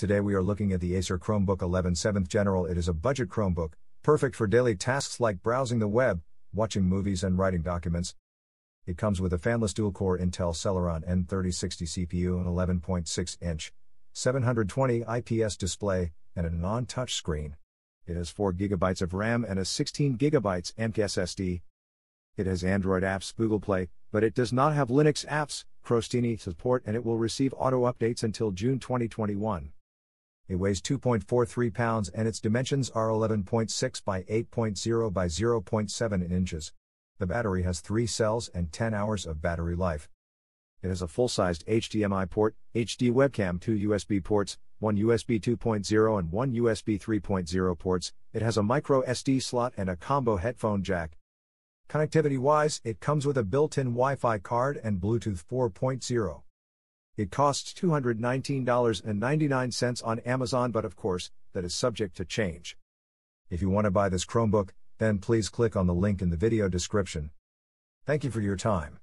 Today we are looking at the Acer Chromebook 11 7th General. It is a budget Chromebook, perfect for daily tasks like browsing the web, watching movies, and writing documents. It comes with a fanless dual core Intel Celeron N3060 CPU, and 11.6 inch, 720 IPS display, and a non touch screen. It has 4 GB of RAM and a 16 GB eMMC SSD. It has Android apps, Google Play, but it does not have Linux apps, Crostini support, and it will receive auto updates until June 2021. It weighs 2.43 pounds and its dimensions are 11.6 by 8.0 by 0.7 inches. The battery has 3 cells and 10 hours of battery life. It has a full-sized HDMI port, HD webcam, two USB ports, one USB 2.0 and one USB 3.0 ports. It has a micro SD slot and a combo headphone jack. Connectivity-wise, it comes with a built-in Wi-Fi card and Bluetooth 4.0. It costs $219.99 on Amazon, but of course, that is subject to change. If you want to buy this Chromebook, then please click on the link in the video description. Thank you for your time.